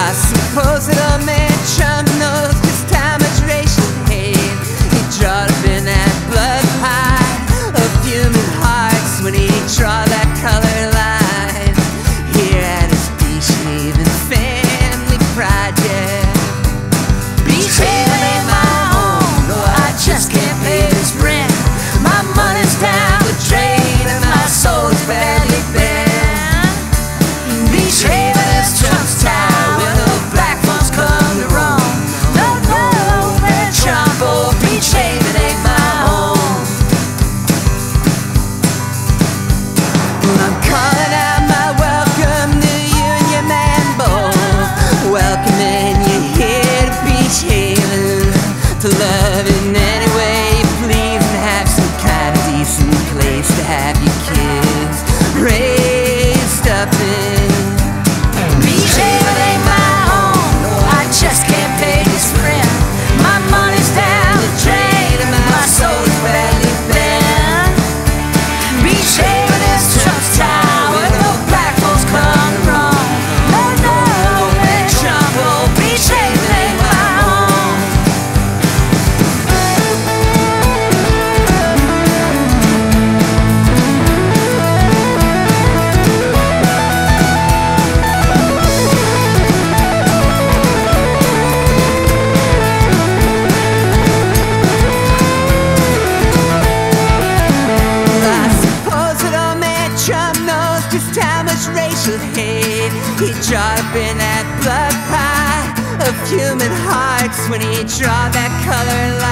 I suppose that I'm a man tries. much racial hate He'd in that blood pie Of human hearts When he draw that color line.